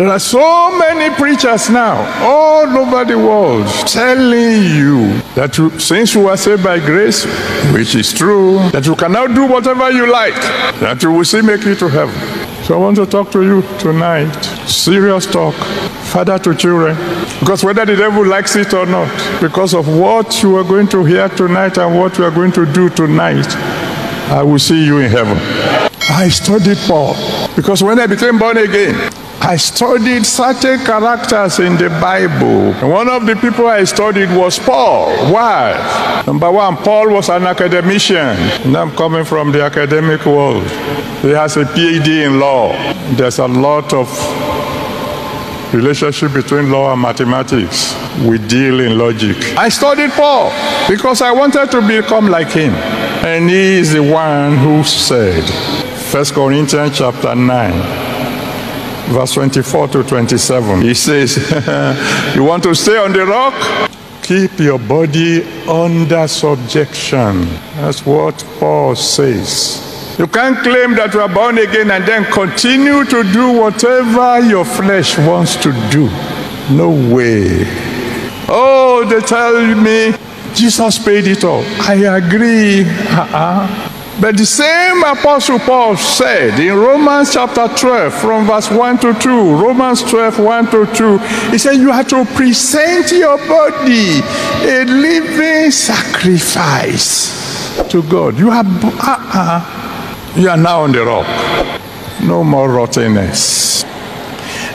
There are so many preachers now all over the world telling you that you, since you are saved by grace, which is true, that you can now do whatever you like, that you will still make it to heaven. So I want to talk to you tonight. Serious talk. Father to children. Because whether the devil likes it or not, because of what you are going to hear tonight and what you are going to do tonight, I will see you in heaven. I studied Paul because when I became born again, I studied certain characters in the Bible. And one of the people I studied was Paul. Why? Number one, Paul was an academician. And I'm coming from the academic world. He has a PhD in law. There's a lot of relationship between law and mathematics. We deal in logic. I studied Paul because I wanted to become like him. And he is the one who said, 1 Corinthians chapter 9, verse 24 to 27. He says, You want to stay on the rock? Keep your body under subjection. That's what Paul says. You can't claim that you are born again and then continue to do whatever your flesh wants to do. No way. Oh, they tell me Jesus paid it all. I agree. Uh-uh. But the same Apostle Paul said in Romans chapter 12, from verse 1 to 2, Romans 12, 1 to 2, he said, You have to present your body a living sacrifice to God. You are, uh-uh. you are now on the rock. No more rottenness.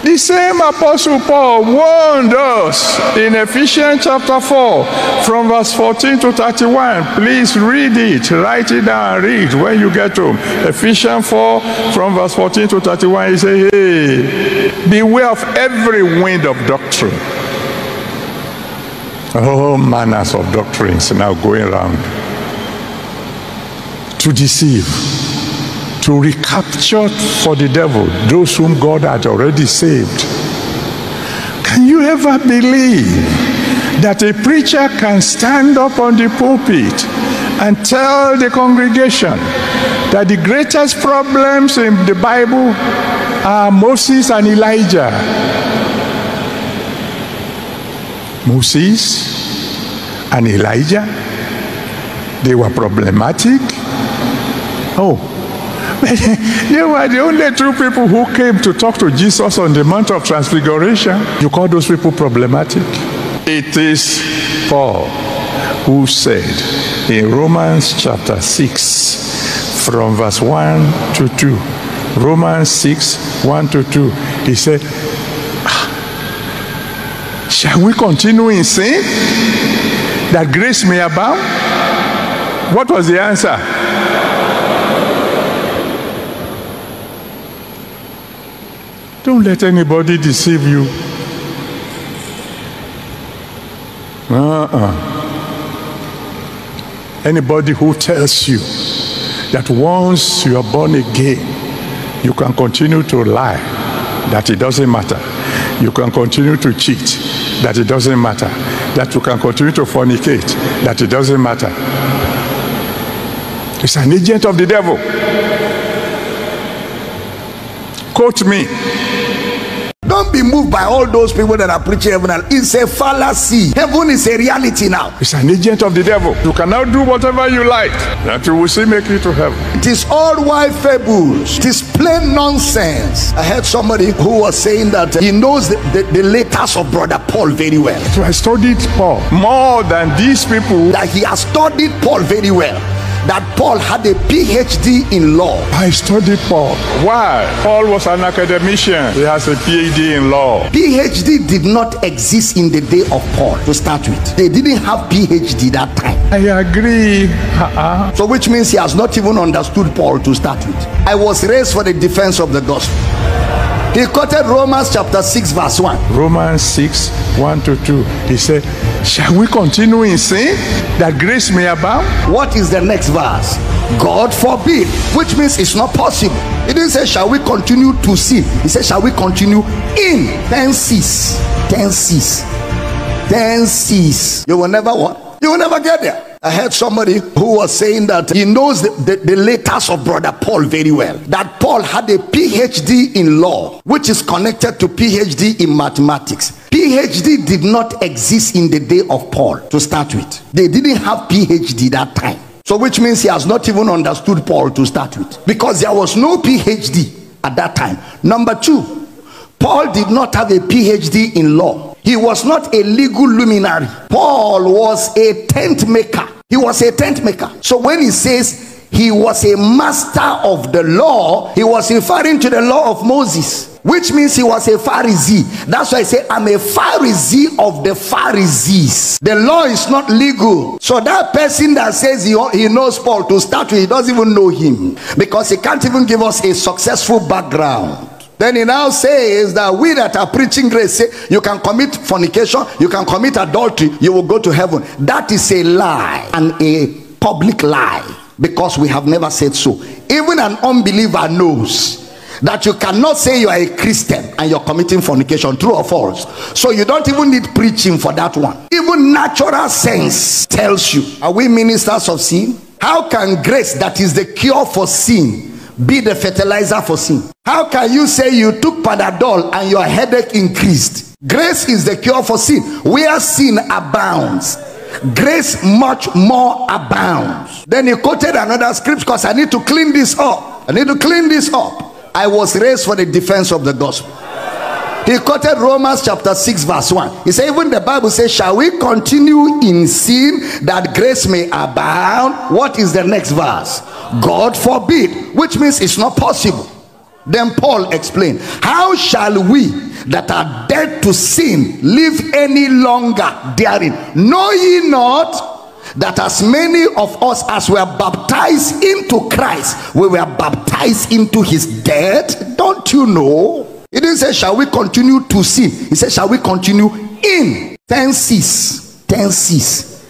The same Apostle Paul warned us in Ephesians chapter 4 from verse 14 to 31. Please read it, write it down, read when you get home. Ephesians 4 from verse 14 to 31. He says, Hey, beware of every wind of doctrine. All manners of doctrines now going around to deceive to recapture for the devil those whom God had already saved. Can you ever believe that a preacher can stand up on the pulpit and tell the congregation that the greatest problems in the Bible are Moses and Elijah? Moses and Elijah, they were problematic. Oh, they were the only two people who came to talk to Jesus on the Mount of Transfiguration. You call those people problematic? It is Paul who said in Romans chapter 6, from verse 1 to 2, Romans 6, 1 to 2, he said, ah, Shall we continue in sin that grace may abound? What was the answer? Don't let anybody deceive you. Uh-uh. Anybody who tells you that once you are born again, you can continue to lie, that it doesn't matter. You can continue to cheat, that it doesn't matter. That you can continue to fornicate, that it doesn't matter. It's an agent of the devil. Quote me. Don't be moved by all those people that are preaching heaven. It's a fallacy. Heaven is a reality now. It's an agent of the devil. You can now do whatever you like, that you will still make it to heaven. It is all white fables. It is plain nonsense. I heard somebody who was saying that he knows the, the, the letters of Brother Paul very well. So I studied Paul more than these people. That he has studied Paul very well that Paul had a PhD in law. I studied Paul. Why? Paul was an academician. He has a PhD in law. PhD did not exist in the day of Paul to start with. They didn't have PhD that time. I agree. Uh-uh. So which means he has not even understood Paul to start with. I was raised for the defense of the gospel. He quoted Romans chapter 6, verse 1. Romans 6, 1 to 2. He said, Shall we continue in sin that grace may abound? What is the next verse? God forbid, which means it's not possible. He didn't say, Shall we continue to sin? He said, Shall we continue in? Cease. Then cease. You will never what? You will never get there. I heard somebody who was saying that he knows the, the, the, letters of Brother Paul very well. That Paul had a PhD in law, which is connected to PhD in mathematics. PhD did not exist in the day of Paul to start with. They didn't have PhD that time. So, which means he has not even understood Paul to start with because there was no PhD at that time. Number two, Paul did not have a PhD in law. He was not a legal luminary. Paul was a tent maker. He was a tent maker. So when he says he was a master of the law, he was referring to the law of Moses, which means he was a Pharisee. That's why I say, I'm a Pharisee of the Pharisees. The law is not legal. So that person that says he, he knows Paul to start with, he doesn't even know him because he can't even give us a successful background. Then he now says that we that are preaching grace say you can commit fornication, you can commit adultery, you will go to heaven. That is a lie and a public lie because we have never said so. Even an unbeliever knows that you cannot say you are a Christian and you're committing fornication, true or false. So you don't even need preaching for that one. Even natural sense tells you, are we ministers of sin? How can grace that is the cure for sin be the fertilizer for sin. How can you say you took Panadol and your headache increased? Grace is the cure for sin. Where sin abounds, grace much more abounds. Then he quoted another scripture because I need to clean this up. I need to clean this up. I was raised for the defense of the gospel. He quoted Romans chapter 6, verse 1. He said, Even the Bible says, Shall we continue in sin that grace may abound? What is the next verse? God forbid, which means it's not possible. Then Paul explained, How shall we that are dead to sin live any longer therein? Know ye not that as many of us as were baptized into Christ, we were baptized into his death? Don't you know? He didn't say, Shall we continue to sin? He said, Shall we continue in tenses? Tenses.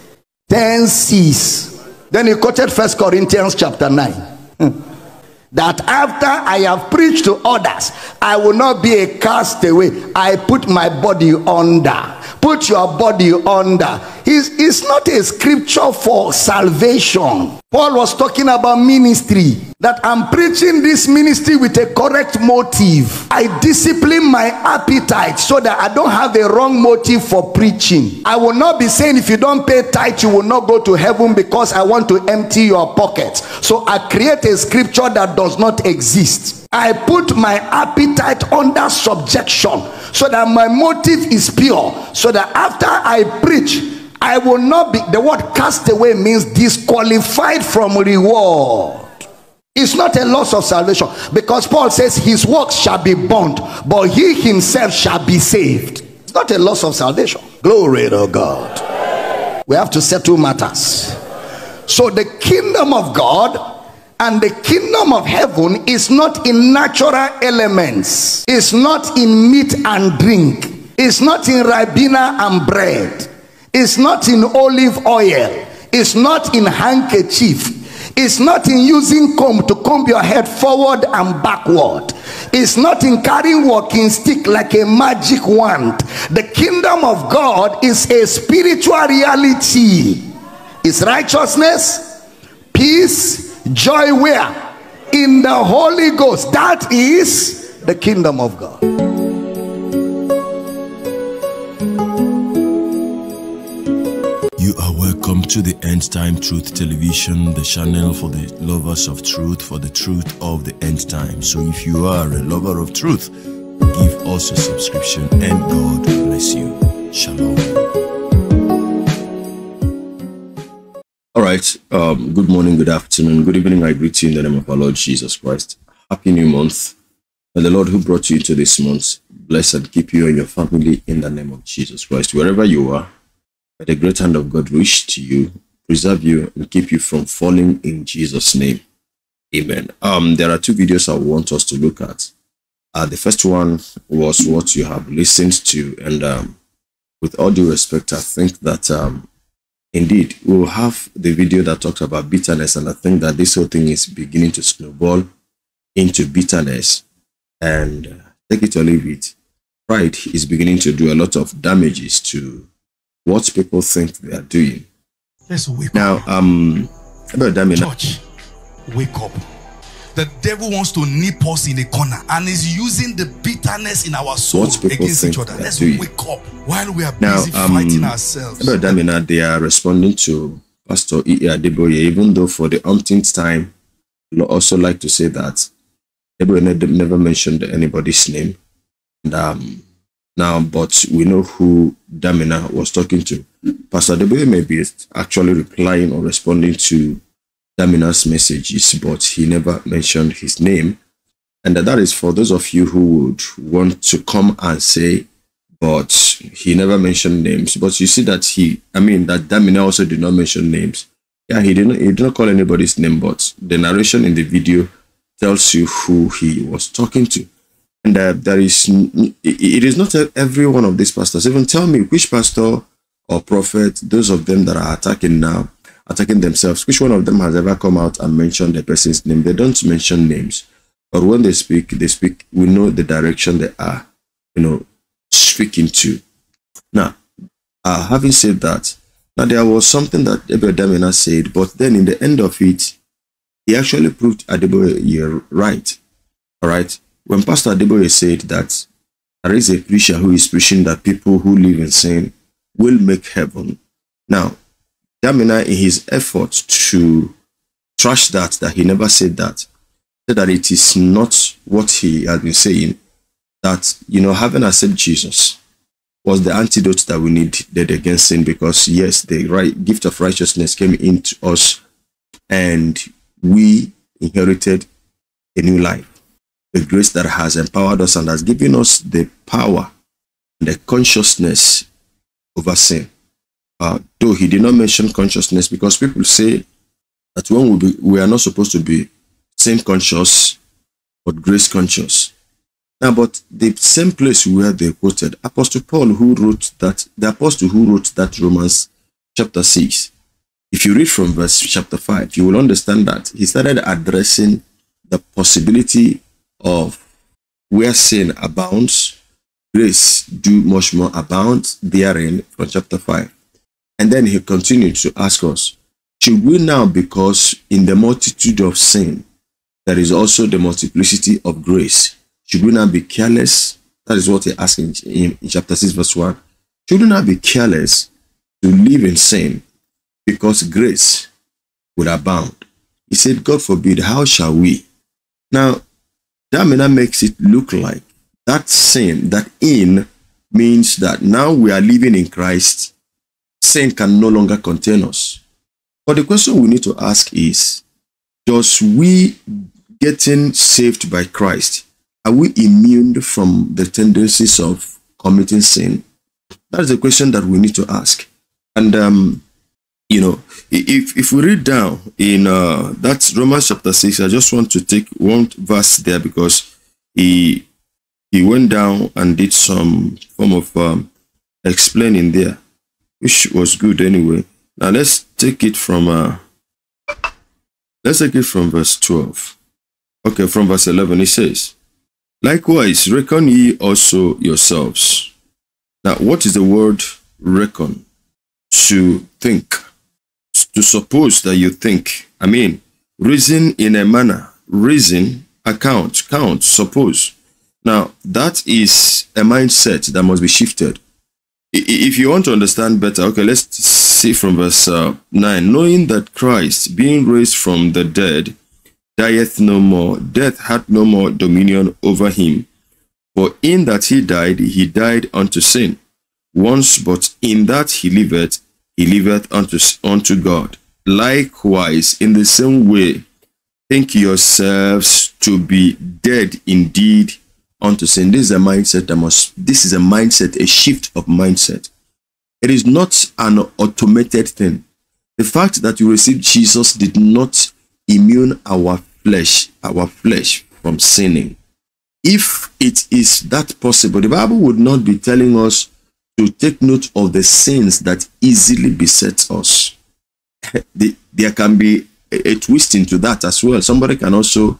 Tenses. Then he quoted First Corinthians chapter 9. Hmm. that after I have preached to others, I will not be a castaway. I put my body under. Put your body under. It's, not a scripture for salvation. Paul was talking about ministry. That I'm preaching this ministry with a correct motive. I discipline my appetite so that I don't have a wrong motive for preaching. I will not be saying if you don't pay tithe, you will not go to heaven because I want to empty your pockets. So I create a scripture that does not exist. I put my appetite under subjection so that my motive is pure. So that after I preach, I will not be, the word cast away means disqualified from reward. It's not a loss of salvation because Paul says his works shall be burnt, but he himself shall be saved. It's not a loss of salvation. Glory to God. We have to settle matters. So the kingdom of God and the kingdom of heaven is not in natural elements, it's not in meat and drink, it's not in ribena and bread, it's not in olive oil, it's not in handkerchief, it's not in using comb to comb your head forward and backward. It's not in carrying walking stick like a magic wand. The kingdom of God is a spiritual reality. It's righteousness, peace, Joy where? In the Holy Ghost. That is the kingdom of God. Welcome to the End Time Truth Television, the channel for the lovers of truth, for the truth of the end time. So if you are a lover of truth, give us a subscription and God bless you. Shalom. All right. Um, good morning, good afternoon, good evening. I greet you in the name of our Lord Jesus Christ. Happy new month. And the Lord who brought you into this month, bless and keep you and your family in the name of Jesus Christ. Wherever you are, the great hand of God reach to you, preserve you, and keep you from falling in Jesus' name. Amen. Um, there are two videos I want us to look at. Uh, the first one was what you have listened to, and um, with all due respect, I think that um, Indeed, we will have the video that talks about bitterness, and I think that this whole thing is beginning to snowball into bitterness. And uh, take it or leave it, pride is beginning to do a lot of damages to what people think they are doing. Let's wake now, up. Now, um, about Damina. Church, wake up. The devil wants to nip us in a corner and is using the bitterness in our soul against each other. Let's wake up while we are now, busy um, fighting ourselves. About Damina, they are responding to Pastor E. Adeboye, even though for the umpteenth time, I also like to say that Adeboye never mentioned anybody's name. And, um, now, but we know who Damina was talking to. Pastor Adeboye may be actually replying or responding to Damina's messages, but he never mentioned his name. And that is for those of you who would want to come and say, but he never mentioned names. But you see that he, I mean, that Damina also did not mention names. Yeah, he did not, he did not call anybody's name, but the narration in the video tells you who he was talking to. And there is, it is not every one of these pastors. Even tell me which pastor or prophet, those of them that are attacking now, attacking themselves, which one of them has ever come out and mentioned the person's name? They don't mention names. But when they speak, they speak, we know the direction they are, you know, speaking to. Now, uh, having said that, now there was something that Abel Damina said, but then in the end of it, he actually proved Adeboye right. All right. When Pastor Adeboye said that there is a preacher who is preaching that people who live in sin will make heaven. Now, Damina, in his effort to trash that, that he never said that, said that it is not what he had been saying, that, you know, having accepted Jesus was the antidote that we needed against sin because, yes, the right gift of righteousness came into us and we inherited a new life. The grace that has empowered us and has given us the power and the consciousness over sin. Uh, though he did not mention consciousness because people say that when we, be, we are not supposed to be sin conscious but grace conscious. Now, but the same place where they quoted Apostle Paul, who wrote that, the apostle who wrote that Romans chapter 6, if you read from verse chapter 5, you will understand that he started addressing the possibility of where sin abounds, grace do much more abound therein from chapter 5. And then he continued to ask us, should we now, because in the multitude of sin, there is also the multiplicity of grace, should we not be careless? That is what he asked in, in, in chapter 6, verse 1. Should we not be careless to live in sin because grace would abound? He said, God forbid, how shall we? Now, that makes it look like that sin, that in means that now we are living in Christ, sin can no longer contain us. But the question we need to ask is, does we getting saved by Christ, are we immune from the tendencies of committing sin? That is the question that we need to ask. And, um, you know, if, if we read down in uh, that's Romans chapter 6, I just want to take one verse there because he he went down and did some form of um, explaining there, which was good anyway. Now let's take it from uh, let's take it from verse 12. Okay, from verse 11, he says, Likewise, reckon ye also yourselves. Now, what is the word reckon? To think, to suppose that you think. I mean, reason in a manner, reason, account, count, suppose. Now, that is a mindset that must be shifted. If you want to understand better, okay, let's see from verse uh, 9. Knowing that Christ, being raised from the dead, dieth no more, death had no more dominion over him. For in that he died, he died unto sin. Once, but in that he liveth, he liveth unto, unto God. Likewise, in the same way, think yourselves to be dead indeed unto sin. This is a mindset that must, this is a mindset, a shift of mindset. It is not an automated thing. The fact that you received Jesus did not immune our flesh, our flesh from sinning. If it is that possible, the Bible would not be telling us to take note of the sins that easily beset us. there can be a, a twist into that as well. Somebody can also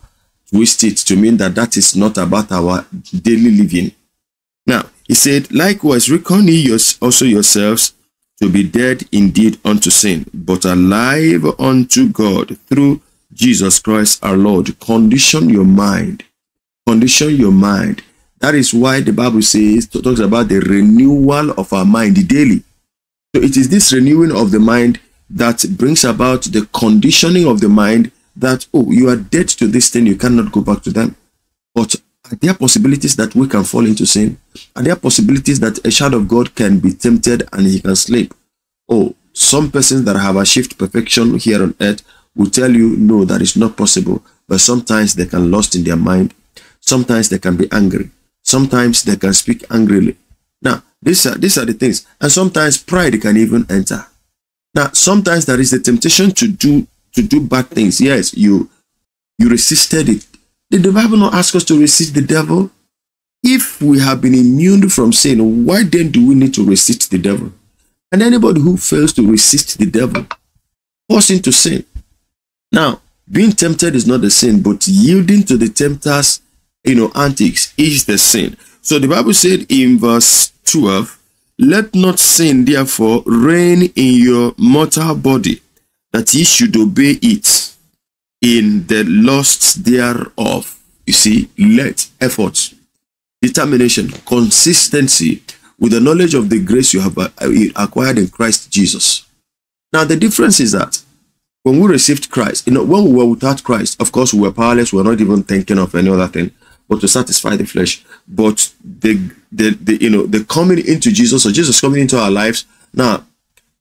twist it to mean that that is not about our daily living. Now, he said, likewise, reckon ye also yourselves to be dead indeed unto sin, but alive unto God through Jesus Christ our Lord. Condition your mind. Condition your mind. That is why the Bible says, talks about the renewal of our mind daily. So it is this renewing of the mind that brings about the conditioning of the mind that, oh, you are dead to this thing, you cannot go back to them. But are there possibilities that we can fall into sin? Are there possibilities that a child of God can be tempted and he can sleep? Oh, some persons that have achieved perfection here on earth will tell you, no, that is not possible. But sometimes they can lost in their mind. Sometimes they can be angry. Sometimes they can speak angrily. Now, these are, these are the things. And sometimes pride can even enter. Now, sometimes there is a temptation to do to do bad things. Yes, you you resisted it. Did the Bible not ask us to resist the devil? If we have been immune from sin, why then do we need to resist the devil? And anybody who fails to resist the devil falls into sin. Now, being tempted is not the sin, but yielding to the tempter's, you know, antics is the sin. So the Bible said in verse 12, let not sin therefore reign in your mortal body, that ye should obey it in the lusts thereof. You see, let effort, determination, consistency with the knowledge of the grace you have uh, acquired in Christ Jesus. Now, the difference is that when we received Christ, you know, when we were without Christ, of course, we were powerless. We were not even thinking of any other thing but to satisfy the flesh. But the, the, the you know, the coming into Jesus or Jesus coming into our lives now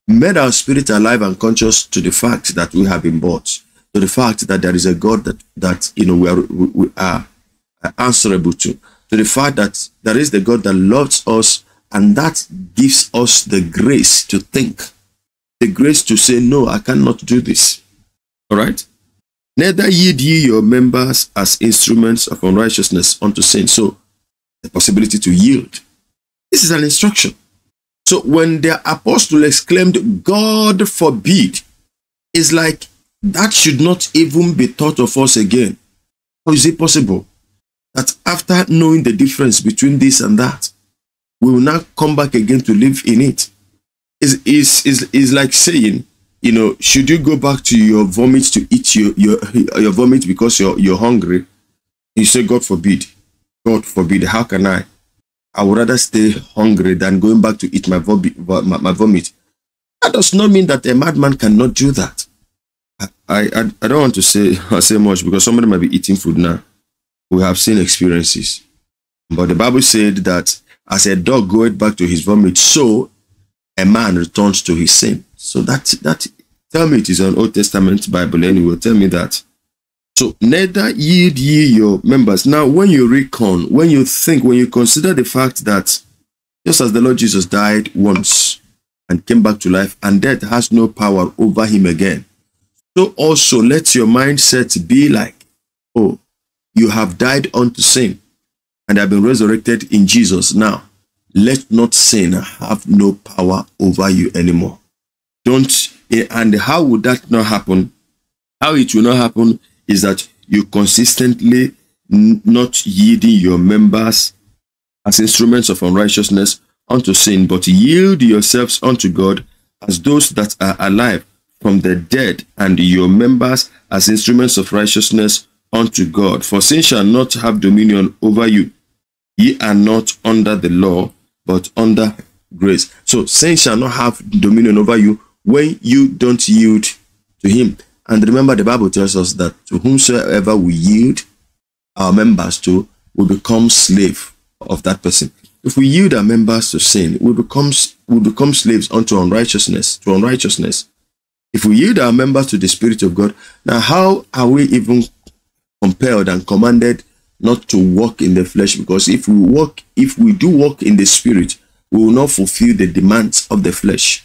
made our spirit alive and conscious to the fact that we have been bought, to the fact that there is a God that that you know we are, we are answerable to, to the fact that there is the God that loves us and that gives us the grace to think, the grace to say, No, I cannot do this. All right? Neither yield ye your members as instruments of unrighteousness unto sin. So, the possibility to yield. This is an instruction. So, when the apostle exclaimed, God forbid, it's like that should not even be thought of us again. How is it possible that after knowing the difference between this and that, we will not come back again to live in it. Is is is is like saying, you know, should you go back to your vomit to eat your your your vomit because you're you're hungry? You say, God forbid, God forbid. How can I? I would rather stay hungry than going back to eat my, vomit. My, my vomit. That does not mean that a madman cannot do that. I, I, I don't want to say say much because somebody might be eating food now. We have seen experiences. But the Bible said that as a dog goeth back to his vomit, so a man returns to his sin. So that that tell me it is an Old Testament Bible anyway. Tell me that. So neither yield ye your members. Now, when you recon, when you think, when you consider the fact that just as the Lord Jesus died once and came back to life, and death has no power over him again, so also let your mindset be like, oh, you have died unto sin and have been resurrected in Jesus. Now, let not sin have no power over you anymore. Don't, Eh, and how would that not happen? How it will not happen is that you consistently not yielding your members as instruments of unrighteousness unto sin, but yield yourselves unto God as those that are alive from the dead, and your members as instruments of righteousness unto God. For sin shall not have dominion over you. Ye are not under the law, but under grace. So sin shall not have dominion over you when you don't yield to him. And remember, the Bible tells us that to whomsoever we yield our members to, we become slave of that person. If we yield our members to sin, we become we become slaves unto unrighteousness, to unrighteousness. If we yield our members to the Spirit of God, now how are we even compelled and commanded not to walk in the flesh? Because if we walk, if we do walk in the Spirit, we will not fulfill the demands of the flesh.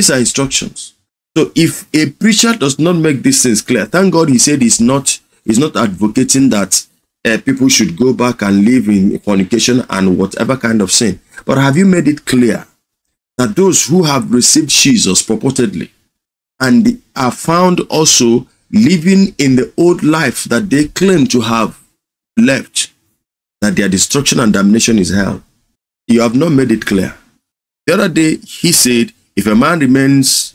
These are instructions. So if a preacher does not make these things clear, thank God he said he's not he's not advocating that uh, people should go back and live in fornication and whatever kind of sin. But have you made it clear that those who have received Jesus purportedly and are found also living in the old life that they claim to have left, that their destruction and damnation is hell? You have not made it clear. The other day, he said, if a man remains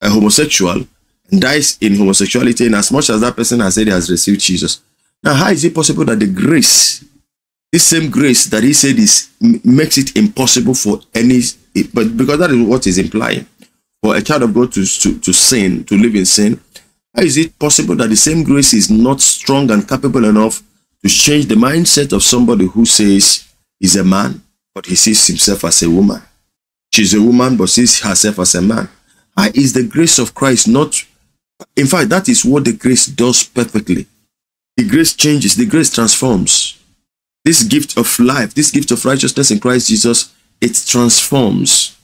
a homosexual and dies in homosexuality, in as much as that person has said he has received Jesus, now how is it possible that the grace, this same grace that he said is makes it impossible for any, but because that is what is implying, for a child of God to, to, to sin, to live in sin, how is it possible that the same grace is not strong and capable enough to change the mindset of somebody who says he's a man, but he sees himself as a woman? She's a woman, but sees herself as a man. Ah, How is the grace of Christ not? In fact, that is what the grace does perfectly. The grace changes, the grace transforms. This gift of life, this gift of righteousness in Christ Jesus, it transforms.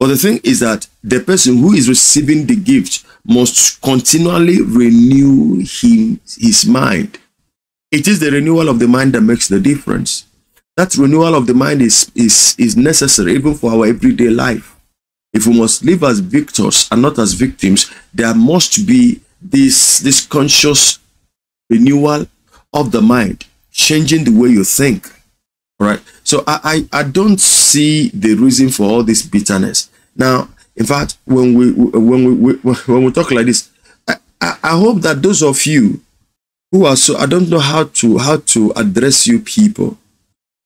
But the thing is that the person who is receiving the gift must continually renew him, his mind. It is the renewal of the mind that makes the difference. That renewal of the mind is, is, is necessary even for our everyday life. If we must live as victors and not as victims, there must be this, this conscious renewal of the mind, changing the way you think. All right. So I, I, I don't see the reason for all this bitterness. Now, in fact, when we when we when we talk like this, I, I, hope that those of you who are so I don't know how to how to address you people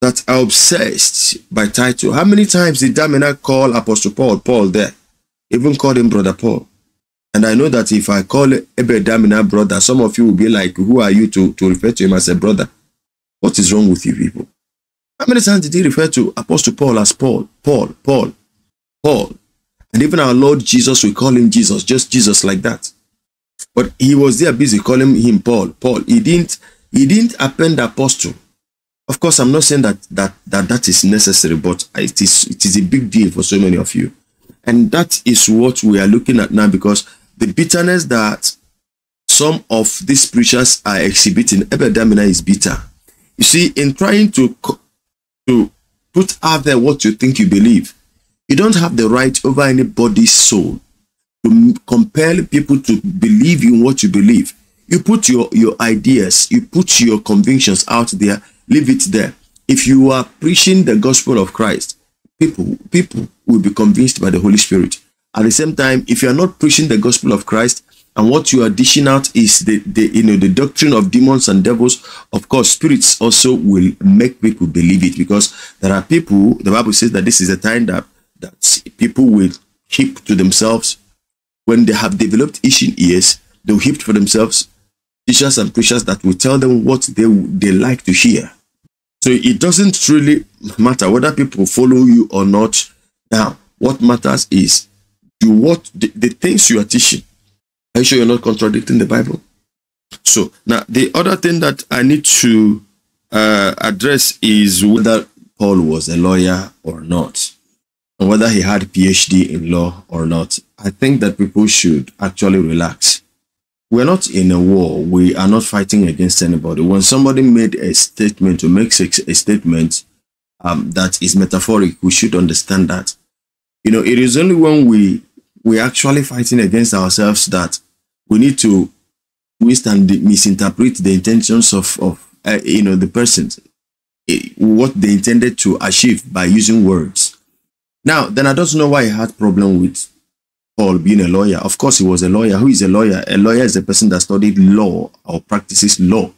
that are obsessed by title. How many times did Damina call Apostle Paul Paul there? Even called him Brother Paul. And I know that if I call Abel Damina brother, some of you will be like, who are you to, to refer to him as a brother? What is wrong with you people? How many times did he refer to Apostle Paul as Paul? Paul, Paul, Paul. And even our Lord Jesus, we call him Jesus, just Jesus like that. But he was there busy calling him Paul, Paul. He didn't, he didn't append apostle. Of course, I'm not saying that that that that is necessary, but it is it is a big deal for so many of you, and that is what we are looking at now because the bitterness that some of these preachers are exhibiting, Abel Damina is bitter. You see, in trying to to put out there what you think you believe, you don't have the right over anybody's soul to compel people to believe in what you believe. You put your your ideas, you put your convictions out there leave it there. If you are preaching the gospel of Christ, people people will be convinced by the Holy Spirit. At the same time, if you are not preaching the gospel of Christ, and what you are dishing out is the, the you know the doctrine of demons and devils, of course, spirits also will make people believe it because there are people. The Bible says that this is a time that that people will heap to themselves when they have developed itching ears. They'll heap for themselves teachers and preachers that will tell them what they they like to hear. So it doesn't really matter whether people follow you or not. Now, what matters is do what the, the things you are teaching. Are you sure you're not contradicting the Bible? So now the other thing that I need to uh, address is whether Paul was a lawyer or not, and whether he had PhD in law or not. I think that people should actually relax we're not in a war. We are not fighting against anybody. When somebody made a statement or makes a statement um, that is metaphoric, we should understand that. You know, it is only when we we actually fighting against ourselves that we need to twist and misinterpret the intentions of of uh, you know the person, eh, what they intended to achieve by using words. Now, then I don't know why I had problem with Paul being a lawyer. Of course, he was a lawyer. Who is a lawyer? A lawyer is a person that studied law or practices law.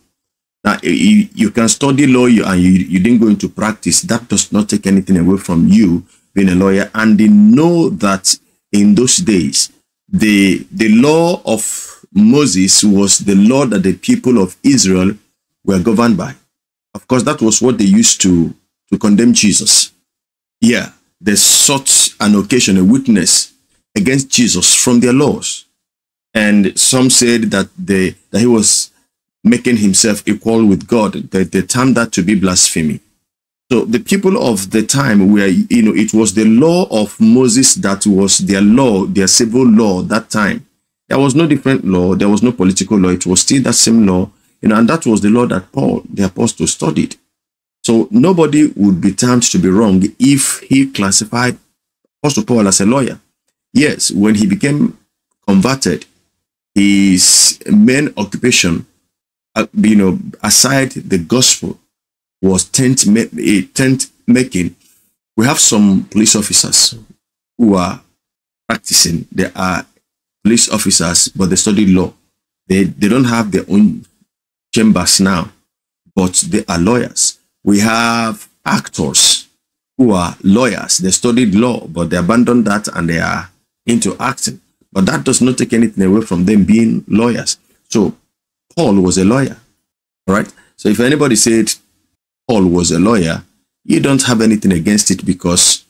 Now, you, you can study law and you, you didn't go into practice. That does not take anything away from you being a lawyer. And they know that in those days, the, the law of Moses was the law that the people of Israel were governed by. Of course, that was what they used to, to condemn Jesus. Yeah, they sought an occasion, a witness against Jesus from their laws. And some said that they that he was making himself equal with God. They, they termed that to be blasphemy. So the people of the time where you know it was the law of Moses that was their law, their civil law that time. There was no different law, there was no political law, it was still that same law, you know, and that was the law that Paul, the apostle, studied. So nobody would be termed to be wrong if he classified Apostle Paul as a lawyer. Yes, when he became converted, his main occupation, uh, you know, aside the gospel, was tent, ma- tent making. We have some police officers who are practicing. They are police officers, but they study law. They, they don't have their own chambers now, but they are lawyers. We have actors who are lawyers. They studied law, but they abandoned that and they are into acting. But that does not take anything away from them being lawyers. So Paul was a lawyer. All right. So if anybody said Paul was a lawyer, you don't have anything against it because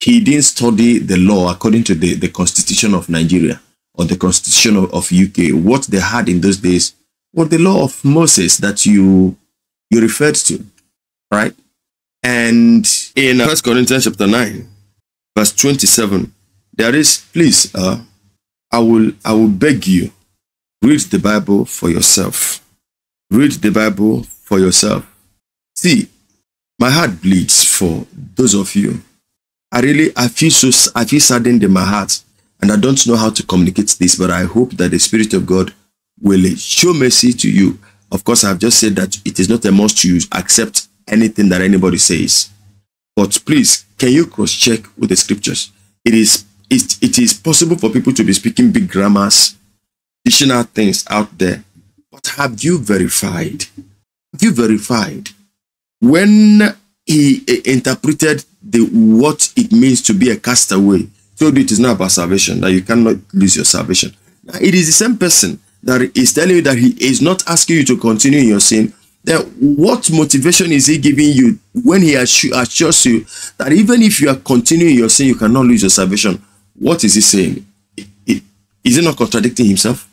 he didn't study the law according to the, the constitution of Nigeria or the constitution of, of UK. What they had in those days was the law of Moses that you you referred to, right? And in First Corinthians chapter 9, verse 27, there is, please, uh, I will I will beg you, read the Bible for yourself. Read the Bible for yourself. See, my heart bleeds for those of you. I really I feel so I feel saddened in my heart, and I don't know how to communicate this, but I hope that the Spirit of God will show mercy to you. Of course, I've just said that it is not a must to accept anything that anybody says. But please, can you cross-check with the scriptures? It is it, it is possible for people to be speaking big grammars, dictionary things out there. But have you verified? Have you verified when he interpreted the what it means to be a castaway? Told you it is not about salvation, that you cannot lose your salvation. Now, it is the same person that is telling you that he is not asking you to continue in your sin. Then what motivation is he giving you when he assures you that even if you are continuing your sin, you cannot lose your salvation? What is he saying? Is he not contradicting himself?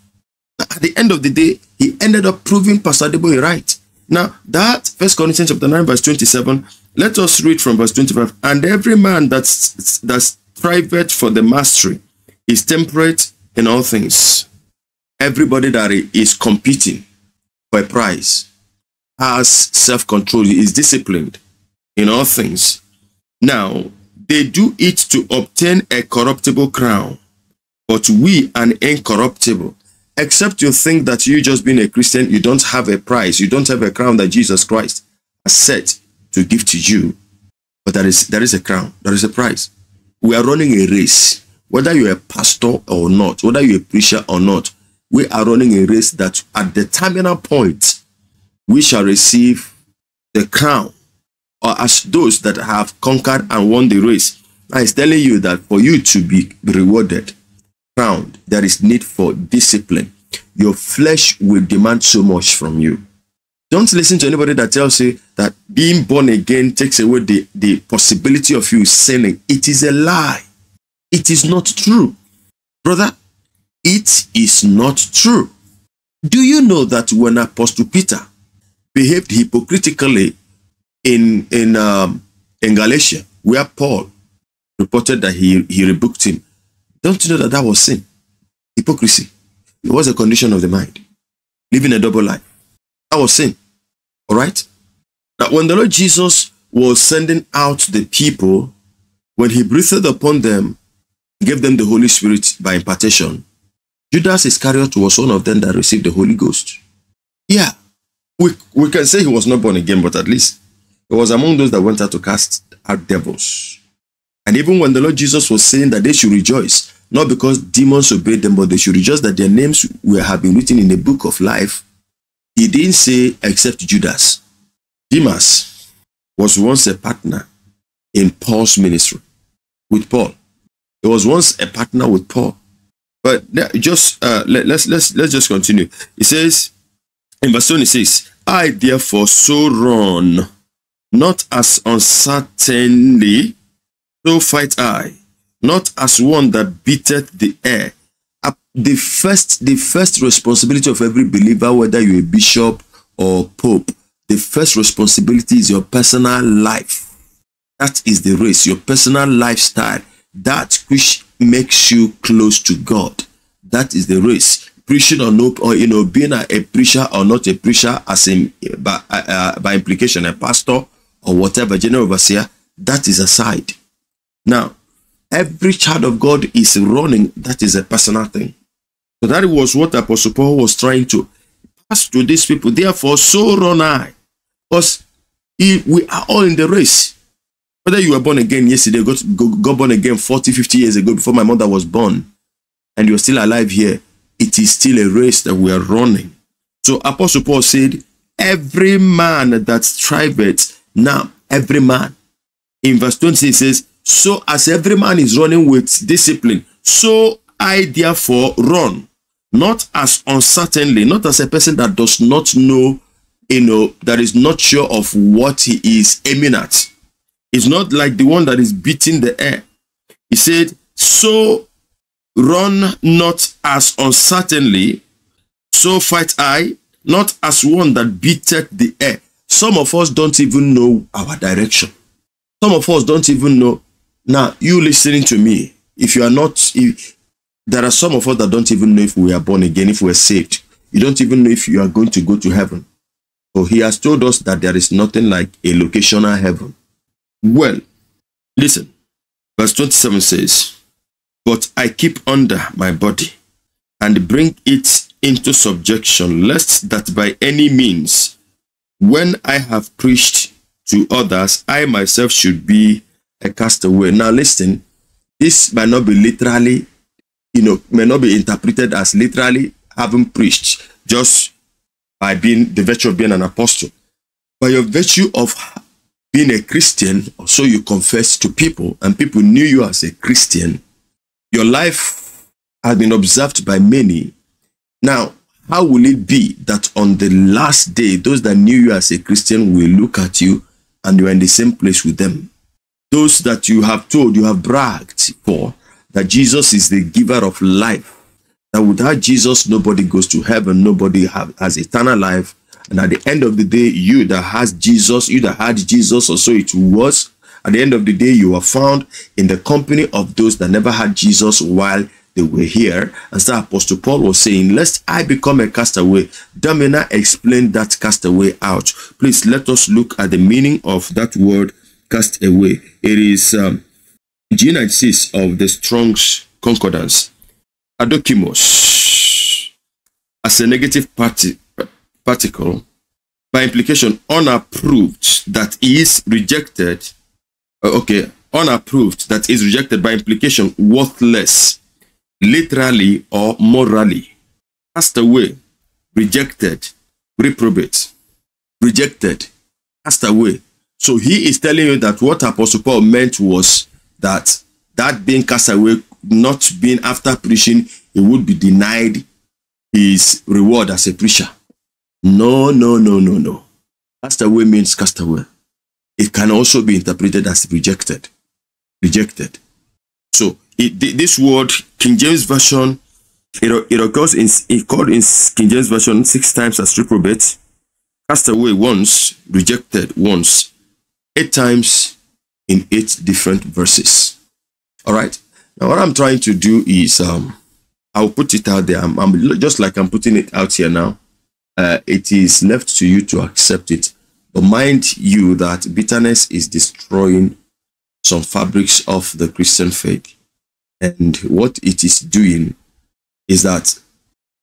At the end of the day, he ended up proving Pastor Adeboye right. Now, that First Corinthians chapter 9, verse 27, let us read from verse 25. And every man that's, that's private for the mastery is temperate in all things. Everybody that is competing for a prize has self-control, is disciplined in all things. Now, they do it to obtain a corruptible crown, but we an incorruptible. Except you think that you just being a Christian, you don't have a prize, you don't have a crown that Jesus Christ has set to give to you. But there is there is a crown, there is a prize. We are running a race, whether you're a pastor or not, whether you're a preacher or not. We are running a race that at the terminal point, we shall receive the crown or as those that have conquered and won the race. I is telling you that for you to be rewarded, crowned, there is need for discipline. Your flesh will demand so much from you. Don't listen to anybody that tells you that being born again takes away the, the possibility of you sinning. It is a lie. It is not true. Brother, it is not true. Do you know that when Apostle Peter behaved hypocritically in in um, in Galatia, where Paul reported that he he rebuked him. Don't you know that that was sin, hypocrisy? It was a condition of the mind, living a double life. That was sin. All right. Now, when the Lord Jesus was sending out the people, when he breathed upon them, gave them the Holy Spirit by impartation, Judas Iscariot was one of them that received the Holy Ghost. Yeah, we, we can say he was not born again, but at least he was among those that went out to cast out devils. And even when the Lord Jesus was saying that they should rejoice, not because demons obeyed them, but they should rejoice that their names were have been written in the book of life, he didn't say except Judas. Demas was once a partner in Paul's ministry with Paul. He was once a partner with Paul. But just uh, let, let's let's let's just continue. He says in verse 26, I therefore so run not as uncertainly, so fight I, not as one that beateth the air. The first, the first responsibility of every believer, whether you're a bishop or pope, the first responsibility is your personal life. That is the race, your personal lifestyle, that which makes you close to God. That is the race. Preaching or no, or you know, being a, a preacher or not a preacher, as in by, uh, by implication, a pastor or whatever, general overseer, that is aside. Now, every child of God is running, that is a personal thing. So that was what Apostle Paul was trying to pass to these people. Therefore, so run I. Because we are all in the race. Whether you were born again yesterday, got, got born again 40, 50 years ago before my mother was born, and you're still alive here, it is still a race that we are running. So Apostle Paul said, every man that striveth, now every man. In verse 20 it says, so as every man is running with discipline, so I therefore run, not as uncertainly, not as a person that does not know, you know, that is not sure of what he is aiming at. It's not like the one that is beating the air. He said, so run not as uncertainly, so fight I, not as one that beateth the air. Some of us don't even know our direction. Some of us don't even know. Now, you listening to me, if you are not, if, there are some of us that don't even know if we are born again, if we're saved. You don't even know if you are going to go to heaven. So he has told us that there is nothing like a locational heaven. Well, listen. Verse 27 says, But I keep under my body and bring it into subjection, lest that by any means, when I have preached to others, I myself should be a castaway. Now listen, this might not be literally, you know, may not be interpreted as literally having preached just by being the virtue of being an apostle. By your virtue of being a Christian, so you confess to people, and people knew you as a Christian, your life has been observed by many. Now, how will it be that on the last day, those that knew you as a Christian will look at you and you are in the same place with them? Those that you have told, you have bragged for, that Jesus is the giver of life. That without Jesus, nobody goes to heaven, nobody have, has eternal life. And at the end of the day, you that has Jesus, you that had Jesus, or so it was, at the end of the day, you are found in the company of those that never had Jesus while they were here. And so Apostle Paul was saying, lest I become a castaway. Damina explained that castaway out. Please let us look at the meaning of that word cast away. It is um, G96 of the Strong's Concordance. Adokimos as a negative party, particle, by implication, unapproved, that is rejected. Uh, okay, unapproved, that is rejected by implication, worthless, literally or morally. Cast away, rejected, reprobate, rejected, cast away. So he is telling you that what Apostle Paul meant was that that being cast away, not being after preaching, he would be denied his reward as a preacher. No, no, no, no, no. Cast away means cast away. It can also be interpreted as rejected. Rejected. So it, this word, King James Version, it, it occurs in it called in King James Version six times as reprobate, cast away once, rejected once, eight times in eight different verses. All right. Now, what I'm trying to do is, um, I'll put it out there. I'm, I'm just like I'm putting it out here now. Uh, it is left to you to accept it. But mind you that bitterness is destroying some fabrics of the Christian faith. And what it is doing is that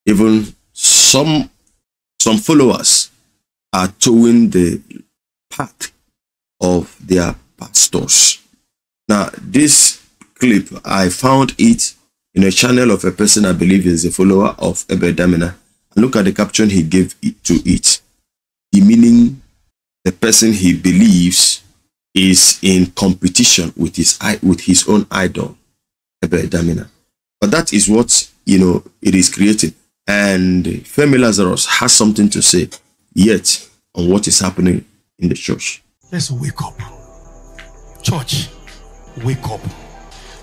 even some some followers are towing the path of their pastors. Now, this clip, I found it in a channel of a person I believe is a follower of Abel Damina. Look at the caption he gave it to it. The meaning the person he believes is in competition with his with his own idol, Damina. But that is what you know it is creating. And Femi Lazarus has something to say yet on what is happening in the church. Let's wake up. Church, wake up.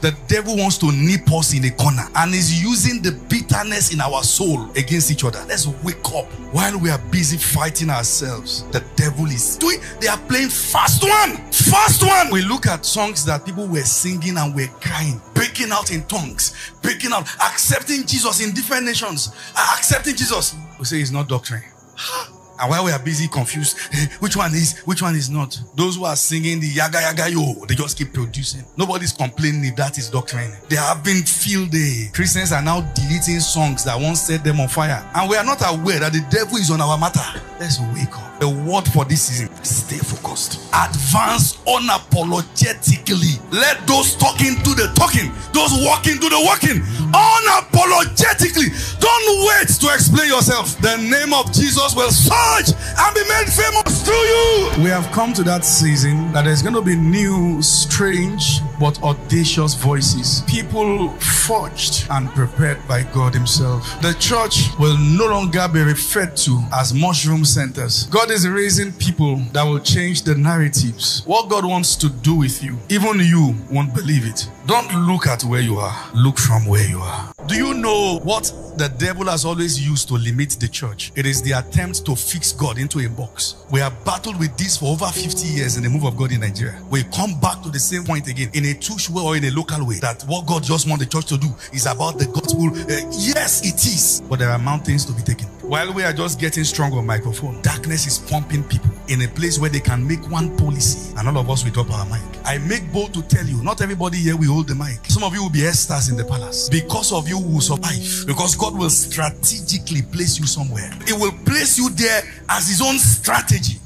The devil wants to nip us in a corner and is using the bitterness in our soul against each other. Let's wake up while we are busy fighting ourselves. The devil is doing, they are playing fast one, fast one. We look at songs that people were singing and were crying, breaking out in tongues, breaking out, accepting Jesus in different nations, accepting Jesus. We say it's not doctrine. And while we are busy, confused, which one is, which one is not? Those who are singing the yaga yaga yo, they just keep producing. Nobody's complaining if that is doctrine. They have been field day. Christians are now deleting songs that once set them on fire. And we are not aware that the devil is on our matter. Let's wake up. The word for this season, stay focused. Advance unapologetically. Let those talking do the talking, those walking do the walking. Unapologetically. Don't wait to explain yourself. The name of Jesus will surge and be made famous through you. We have come to that season that there's going to be new, strange, but audacious voices. People forged and prepared by God Himself. The church will no longer be referred to as mushroom centers. God is raising people that will change the narratives. What God wants to do with you, even you won't believe it. Don't look at where you are, look from where you are. Do you know what the devil has always used to limit the church? It is the attempt to fix God into a box. We have battled with this for over 50 years in the move of God in Nigeria. We come back to the same point again in a tush way or in a local way that what God just wants the church to do is about the gospel. Uh, yes, it is, but there are mountains to be taken. While we are just getting strong on microphone, darkness is pumping people in a place where they can make one policy and all of us will drop our mic. I make bold to tell you, not everybody here will hold the mic. Some of you will be Esther's in the palace. Because of you will survive. Because God will strategically place you somewhere. It will place you there as his own strategy.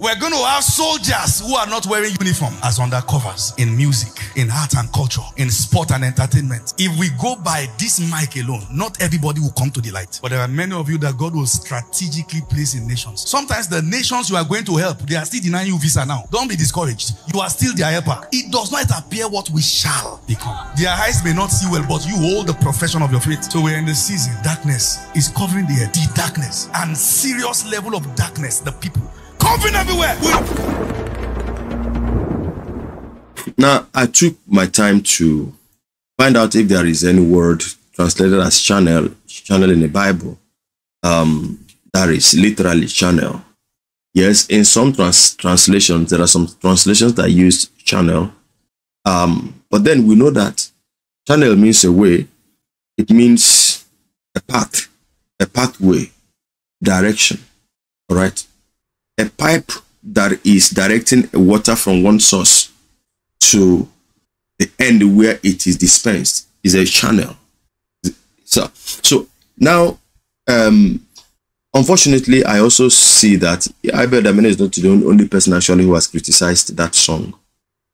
We're going to have soldiers who are not wearing uniform as undercovers in music, in art and culture, in sport and entertainment. If we go by this mic alone, not everybody will come to the light. But there are many of you that God will strategically place in nations. Sometimes the nations you are going to help, they are still denying you visa now. Don't be discouraged. You are still their helper. It does not appear what we shall become. Their eyes may not see well, but you hold the profession of your faith. So we're in the season. Darkness is covering the earth. The darkness and serious level of darkness. The people covering everywhere. Now, I took my time to find out if there is any word translated as channel, channel in the Bible. Um, that is literally channel. Yes, in some trans translations, there are some translations that use channel. Um, but then we know that channel means a way. It means a path, a pathway, direction. All right. A pipe that is directing water from one source to the end where it is dispensed is a channel. So, so now, um, unfortunately, I also see that Abel Damina is not the only person actually who has criticized that song.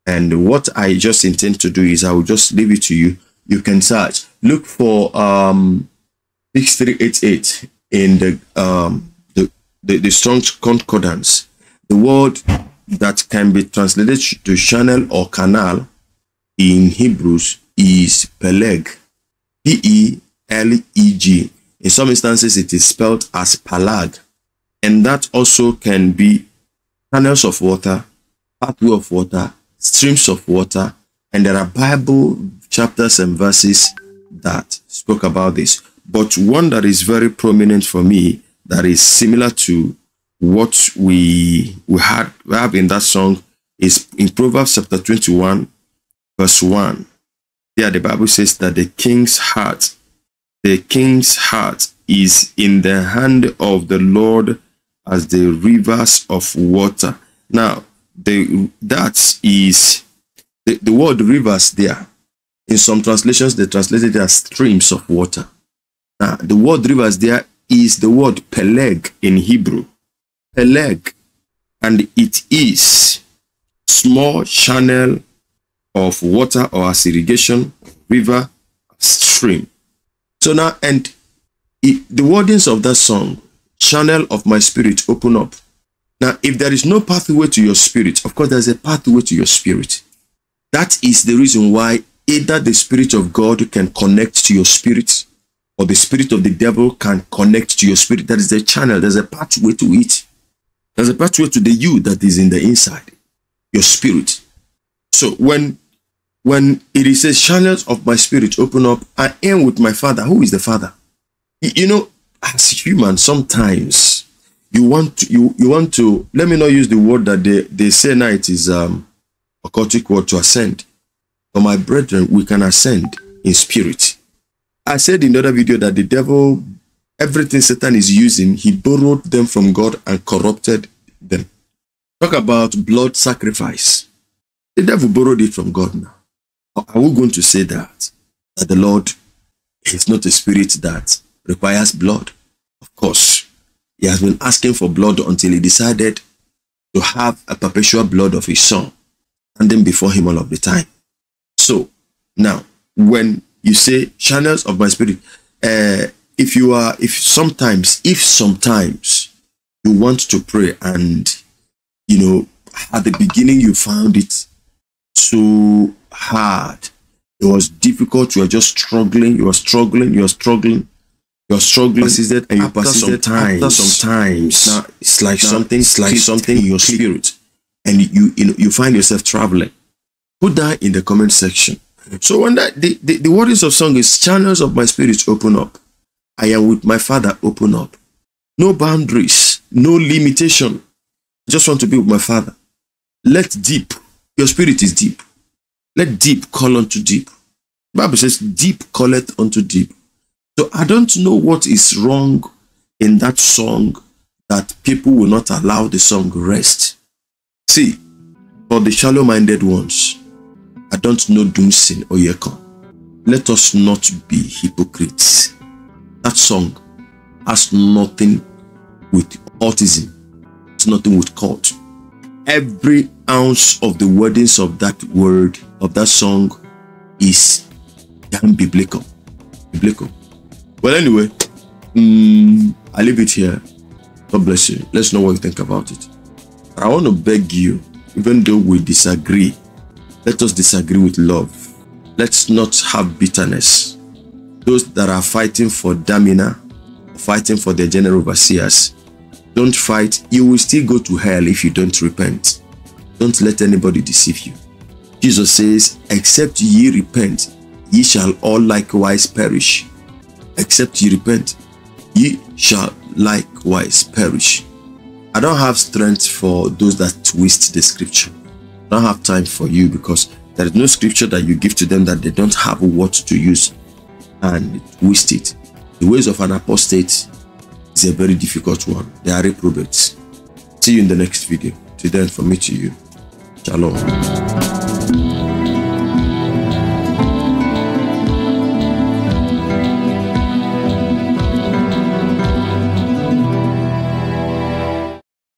And what I just intend to do is I will just leave it to you. You can search. Look for um 6388 in the um the, the, strong concordance. The word that can be translated to channel or canal in Hebrews is peleg. P-E-L-E-G. In some instances, it is spelled as palag. And that also can be channels of water, pathway of water, streams of water. And there are Bible chapters and verses that spoke about this. But one that is very prominent for me, that is similar to what we we had we have in that song is in Proverbs chapter 21, verse 1. There the Bible says that the king's heart, the king's heart is in the hand of the Lord as the rivers of water. Now, the that is the, the word rivers there. In some translations, they translated as streams of water. Now, the word rivers there is the word peleg in Hebrew peleg, and it is small channel of water or as irrigation, river, stream. So now, and it, the wordings of that song, channel of my spirit, open up. Now, if there is no pathway to your spirit, of course, there's a pathway to your spirit. That is the reason why either the spirit of God can connect to your spirit or the spirit of the devil can connect to your spirit. That is the channel. There's a pathway to it. There's a pathway to the you that is in the inside, your spirit. So when when it is says channels of my spirit open up, I am with my father. Who is the father? You know, as human, sometimes you want to, you you want to let me not use the word that they, they say now it is um a cultic word to ascend. But my brethren, we can ascend in spirit. I said in the other video that the devil Everything Satan is using, he borrowed them from God and corrupted them. Talk about blood sacrifice. The devil borrowed it from God now. Are we going to say that? That the Lord is not a spirit that requires blood? Of course. He has been asking for blood until he decided to have a perpetual blood of his son standing before him all of the time. So now, when you say channels of my spirit, uh, if you are, if sometimes, if sometimes you want to pray and, you know, at the beginning you found it so hard, it was difficult, you were just struggling, you were struggling, you were struggling, you're struggling persisted and you after persisted sometimes, after sometimes now it's like now something it's like something in your spirit. And you you, know, you find yourself traveling. Put that in the comment section so when that the, the, the words of song is channels of my spirit open up. I am with my father open up. No boundaries no limitation. Just want to be with my father. Let deep your spirit is deep. Let deep call unto deep. The bible says deep calleth unto deep. So I don't know what is wrong in that song that people will not allow the song rest. See, for the shallow-minded ones, I don't know Dunsin Oyekan. Let us not be hypocrites. That song has nothing with autism. It's nothing with cult. Every ounce of the wordings of that word, of that song, is damn biblical. Biblical. Well, anyway, um, I leave it here. God bless you. Let's know what you think about it. I want to beg you, even though we disagree, let us disagree with love. Let's not have bitterness. Those that are fighting for Damina, fighting for their general overseers, don't fight. You will still go to hell if you don't repent. Don't let anybody deceive you. Jesus says, Except ye repent, ye shall all likewise perish except ye repent, ye shall likewise perish. I don't have strength for those that twist the scripture. Don't have time for you because there is no scripture that you give to them that they don't have what to use and twist it. The ways of an apostate is a very difficult one. They are reprobates. See you in the next video. Till then, from me to you. Shalom.